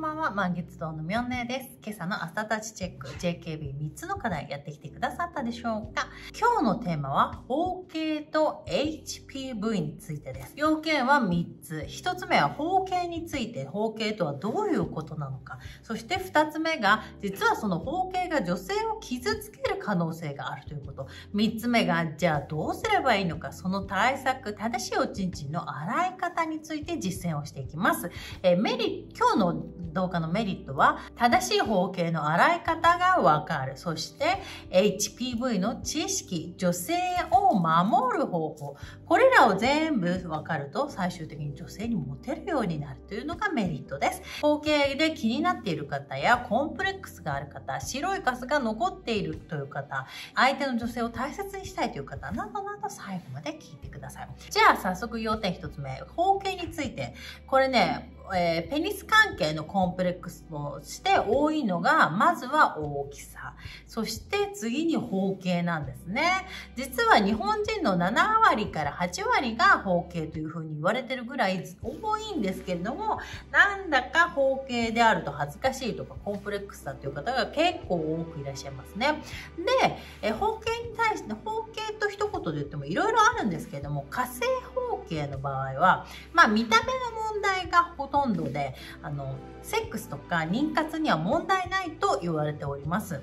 んばんは。満月堂のみょんねです。今朝の朝立ちチェック、JKB3 つの課題やってきてくださったでしょうか今日のテーマは、包茎と HPV についてです。要件は3つ。1つ目は包茎について、包茎とはどういうことなのか。そして2つ目が、実はその包茎が女性を傷つける可能性があるということ。3つ目が、じゃあどうすればいいのか。その対策、正しいおちんちんの洗い方について実践をしていきます。えー、メリ今日の動画のメリットは、正しい包茎の洗い方がわかる。そして、HPV の知識、女性を守る方法。これらを全部わかると、最終的に女性にモテるようになるというのがメリットです。包茎で気になっている方や、コンプレックスがある方、白いカスが残っているという方、相手の女性を大切にしたいという方、などなど最後まで聞いてください。じゃあ、早速要点一つ目。包茎について。これね、えー、ペニス関係のコンプレックスとして多いのが、まずは大きさ。そして次に包茎なんですね。実は日本人の7割から8割が包茎というふうに言われてるぐらい多いんですけれども、なんだか包茎であると恥ずかしいとかコンプレックスだという方が結構多くいらっしゃいますね。で、え包茎に対して、包茎と一言で言ってもいろいろあるんですけれども、火星包茎の場合は、まあ見た目の問題がほとんどで、あの、セックスとか妊活には問題ないと言われております。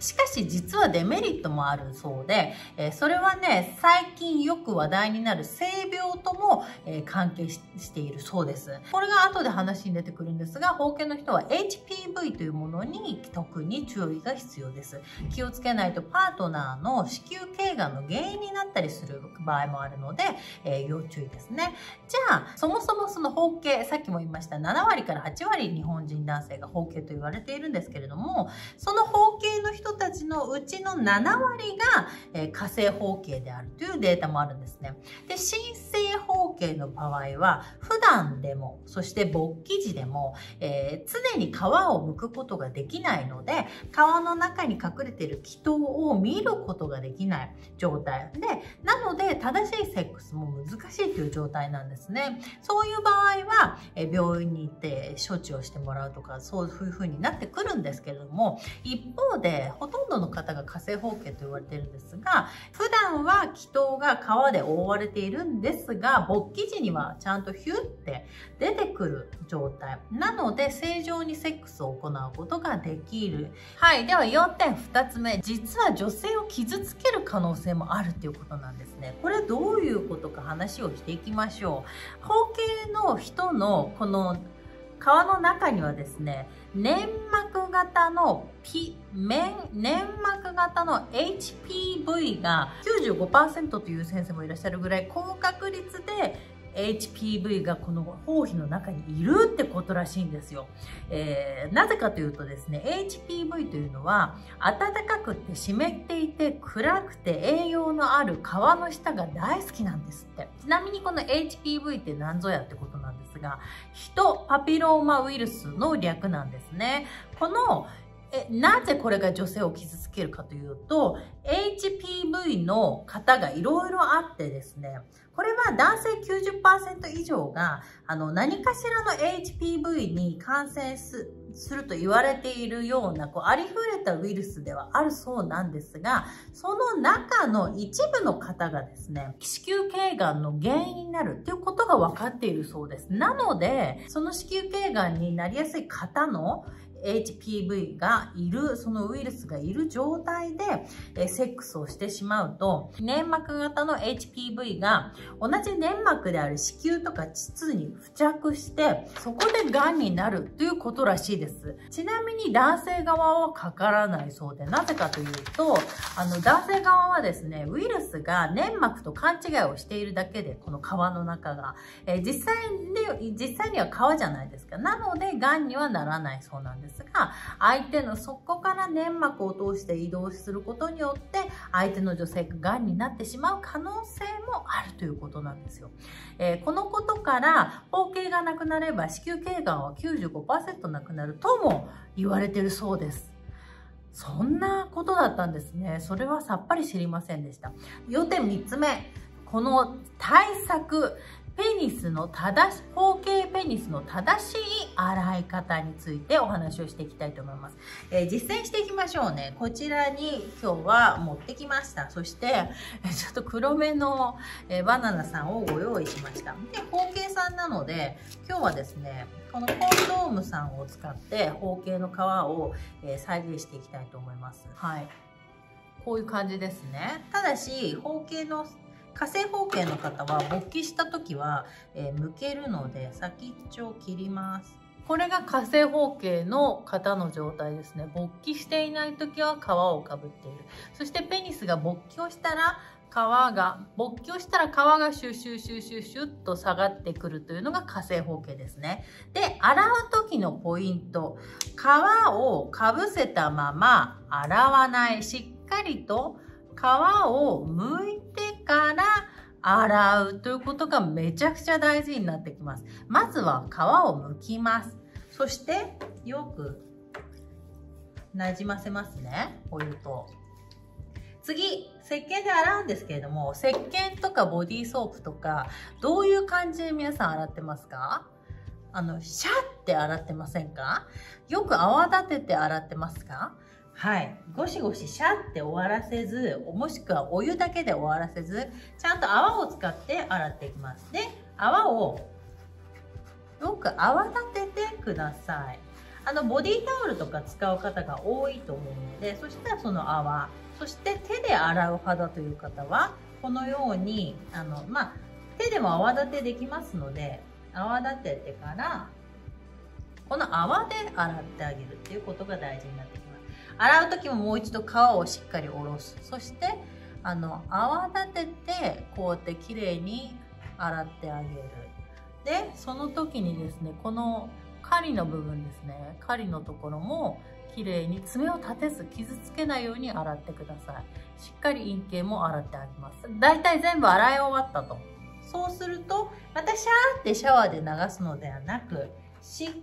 しかし実はデメリットもあるそうで、え、それはね、最近よく話題になる性病とも、え、関係しているそうです。これが後で話に出てくるんですが、包茎の人は HPV というものに特に注意が必要です。気をつけないとパートナーの子宮頸がんの原因になったりする場合もあるので、え、要注意ですね。じゃあ、そもそもその包茎、さっきも言いました7割から8割日本人男性が包茎と言われているんですけれども、その包茎の人人たちのうちの7割が、えー、火星包茎であるというデータもあるんですね。で、新生包茎の場合は、普段でも、そして勃起時でも、えー、常に皮を剥くことができないので、皮の中に隠れている気筒を見ることができない状態で、なので正しいセックスも難しいという状態なんですね。そういう場合は、えー、病院に行って処置をしてもらうとか、そういう風になってくるんですけれども、一方で、ほとんどの方が火星包茎と言われてるんですが、普段は気筒が皮で覆われているんですが、勃起時にはちゃんとヒュッて出てくる状態。なので、正常にセックスを行うことができる。はい。では4点2つ目。実は女性を傷つける可能性もあるということなんですね。これどういうことか話をしていきましょう。包茎の人のこの皮の中にはですね、粘膜型の P、粘膜型の HPV が95%という先生もいらっしゃるぐらい高確率で HPV がこの包皮の中にいるってことらしいんですよ。えー、なぜかというとですね、HPV というのは暖かくて湿っていて暗くて栄養のある皮の下が大好きなんですって。ちなみにこの HPV って何ぞやってことが、ヒトパピローマウイルスの略なんですね。このなぜこれが女性を傷つけるかというと、HPV の方がいろいろあってですね、これは男性90%以上が、あの、何かしらの HPV に感染すると言われているような、こう、ありふれたウイルスではあるそうなんですが、その中の一部の方がですね、子宮頸がんの原因になるということが分かっているそうです。なので、その子宮頸がんになりやすい方の HPV がいる、そのウイルスがいる状態で、えセックスをしてしまうと、粘膜型の HPV が同じ粘膜である子宮とか膣に付着して、そこで癌になるということらしいです。ちなみに男性側はかからないそうで、なぜかというと、あの男性側はですね、ウイルスが粘膜と勘違いをしているだけで、この皮の中が、え、実際に、実際には皮じゃないですか。なので、癌にはならないそうなんです。ですが、相手のそこから粘膜を通して移動することによって、相手の女性が癌になってしまう可能性もあるということなんですよ。えー、このことから、包茎がなくなれば子宮頸がんは95%なくなるとも言われてるそうです。そんなことだったんですね。それはさっぱり知りませんでした。要点3つ目。この対策、ペニスの正し、包茎ペニスの正しい洗い方についてお話をしていきたいと思います。えー、実践していきましょうね。こちらに今日は持ってきました。そして、ちょっと黒めの、えー、バナナさんをご用意しました。で、包茎さんなので、今日はですね、このコンドームさんを使って包茎の皮を、えー、再現していきたいと思います。はい。こういう感じですね。ただし、包茎の火星方形の方は勃起した時は、えー、剥けるので先っちょを切ります。これが火星方形の型の状態ですね。勃起していない時は皮をかぶっている。そしてペニスが勃起をしたら皮が勃起をしたら皮がシュシュシュシュシュッと下がってくるというのが火星方形ですね。で洗う時のポイント。皮をかぶせたまま洗わない。しっかりと皮を剥いてから洗うということがめちゃくちゃ大事になってきます。まずは皮を剥きます。そしてよくなじませますね。お湯と。次、石鹸で洗うんですけれども、石鹸とかボディーソープとか、どういう感じで皆さん洗ってますか？あの、シャッて洗ってませんか？よく泡立てて洗ってますか？はい。ゴシゴシシャって終わらせず、もしくはお湯だけで終わらせず、ちゃんと泡を使って洗っていきます。で、泡をよく泡立ててください。あの、ボディタオルとか使う方が多いと思うので、そしたらその泡、そして手で洗う派だという方は、このように、あの、まあ、手でも泡立てできますので、泡立ててから、この泡で洗ってあげるっていうことが大事になってきます。洗う時ももう一度皮をしっかり下ろす。そしてあの泡立ててこうやってきれいに洗ってあげる。でその時にですねこの針の部分ですね針のところもきれいに爪を立てず傷つけないように洗ってください。しっかり陰茎も洗ってあげます。だいたい全部洗い終わったと。そうするとまたシャーってシャワーで流すのではなくしっか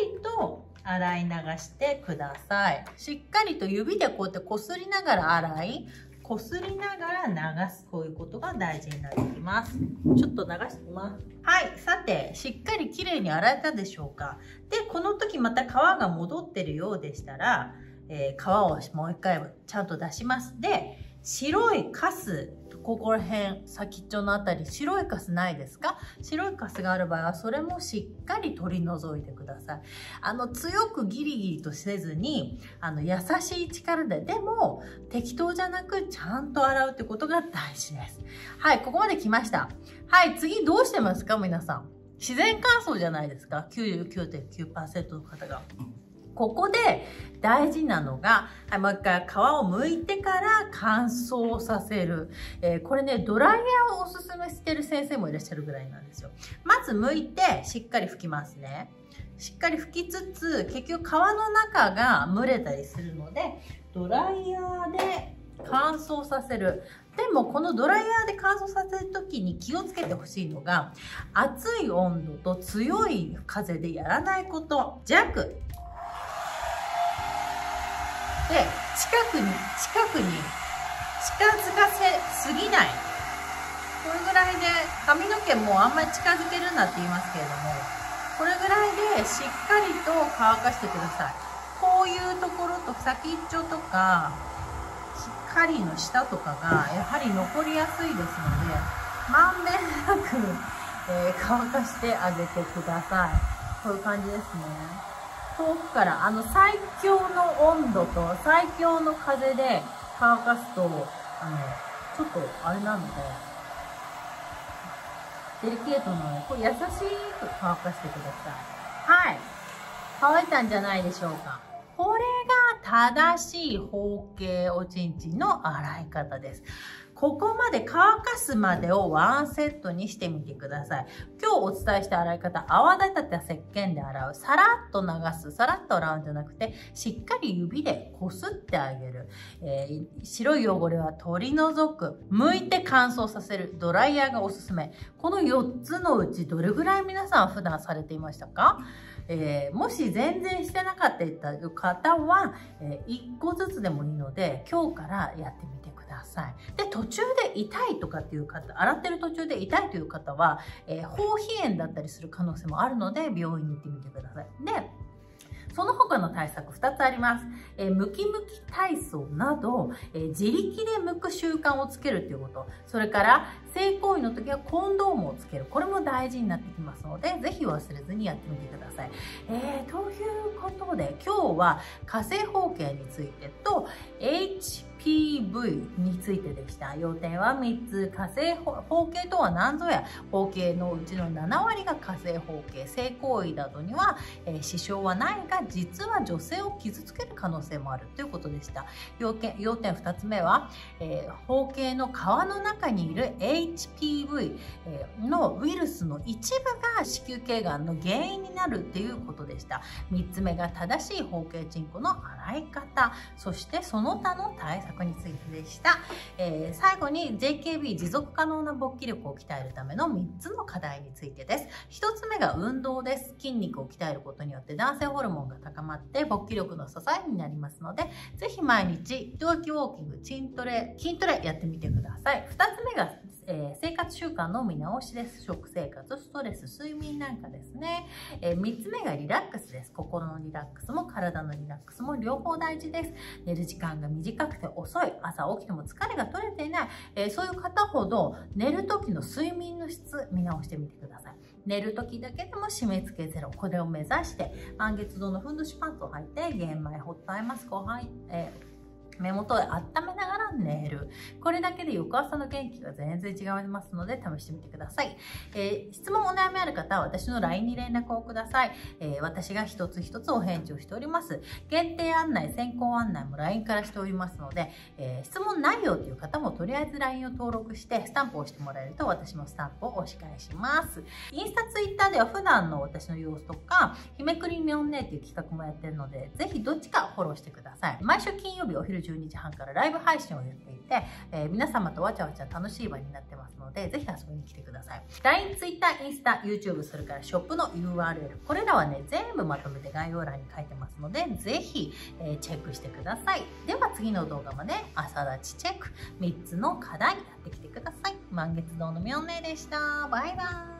りと洗い流してください。しっかりと指でこうやってこすりながら洗い、こすりながら流す。こういうことが大事になってきます。ちょっと流してみます。はい。さて、しっかりきれいに洗えたでしょうかで、この時また皮が戻ってるようでしたら、えー、皮をもう一回ちゃんと出します。で、白いカスここら辺先っちょのあたり白いカスないですか？白いカスがある場合はそれもしっかり取り除いてください。あの強くギリギリとせずにあの優しい力ででも適当じゃなくちゃんと洗うってことが大事です。はいここまで来ました。はい次どうしてますか？皆さん。自然乾燥じゃないですか？99.9%の方が。ここで大事なのが、はい、もう一回皮を剥いてから乾燥させる。えー、これね、ドライヤーをおすすめしてる先生もいらっしゃるぐらいなんですよ。まず剥いてしっかり拭きますね。しっかり拭きつつ、結局皮の中が蒸れたりするので、ドライヤーで乾燥させる。でもこのドライヤーで乾燥させる時に気をつけてほしいのが熱い温度と強い風でやらないこと弱で近くに近くに近づかせすぎない。これぐらいで髪の毛もあんまり近づけるなって言いますけれどもこれぐらいでしっかりと乾かしてください。こういうところと先っちょとか針の下とかがやはり残りやすいですのでまんべんなく、えー、乾かしてあげてください。こういう感じですね。遠くからあの最強の温度と最強の風で乾かすと、あの、ちょっとあれなので、デリケートなので、これ優しく乾かしてください。はい。乾いたんじゃないでしょうか。これが正しい包茎おちんちんの洗い方です。ここまで乾かすまでをワンセットにしてみてください。今日お伝えした洗い方、泡立てた石鹸で洗う。さらっと流す。さらっと洗うんじゃなくて、しっかり指でこすってあげる。えー、白い汚れは取り除く。剥いて乾燥させる。ドライヤーがおすすめ。この4つのうちどれぐらい皆さん普段されていましたか？えー、もし全然してなかった方は、えー、1個ずつでもいいので、今日からやってみてください。で、途中で痛いとかっていう方、洗ってる途中で痛いという方は、えー、皮炎だったりする可能性もあるので、病院に行ってみてください。で、その他の対策2つあります。えー、ムキムキ体操など、えー、自力で剥く習慣をつけるということ。それから、性行為の時はコンドームをつける。これも大事になってきますので、ぜひ忘れずにやってみてください。えー、ということで、今日は火星包茎についてと、H PV についてでした。要点は3つ。火星包茎とは何ぞや、包茎のうちの7割が火星包茎。性行為などには、えー、支障はないが、実は女性を傷つける可能性もあるということでした。要件要点2つ目は、えー、包茎の皮の中にいる HPV のウイルスの一部が子宮頸がんの原因になるっていうことでした。3つ目が正しい包茎チンコの洗い方。そしてその他の対策策についてでした。えー、最後に JKB 持続可能な勃起力を鍛えるための3つの課題についてです。1つ目が運動です。筋肉を鍛えることによって男性ホルモンが高まって勃起力の支えになりますので、是非毎日、動機ウォーキング、筋トレ、筋トレやってみてください。2つ目がえー、生活習慣の見直しです。食生活、ストレス、睡眠なんかですね。えー、3つ目がリラックスです。心のリラックスも体のリラックスも両方大事です。寝る時間が短くて遅い、朝起きても疲れが取れていない、えー、そういう方ほど寝る時の睡眠の質見直してみてください。寝る時だけでも締め付けゼロ。これを目指して、満月堂のふんどしパンツを履いて、玄米ホットアイマスクを履いて、えー目元で温めながら寝る。これだけで翌朝の元気が全然違いますので試してみてください。えー、質問お悩みある方は私の LINE に連絡をください。えー、私が一つ一つお返事をしております。限定案内、先行案内も LINE からしておりますので、えー、質問ないよという方もとりあえず LINE を登録してスタンプを押してもらえると私もスタンプを押し返します。インスタ、ツイッターでは普段の私の様子とか、日めくりみょんねっていう企画もやってるので、ぜひどっちかフォローしてください。毎週金曜日お昼12時半からライブ配信をやっていて、えー、皆様とわちゃわちゃ楽しい場になってますので、ぜひ遊びに来てください。LINE、Twitter、インスタ、YouTube、それからショップの URL、これらはね、全部まとめて概要欄に書いてますので、ぜひ、えー、チェックしてください。では次の動画まで朝立ちチェック、3つの課題やってきてください。満月堂のみょんねでした。バイバイ。